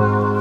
Lord.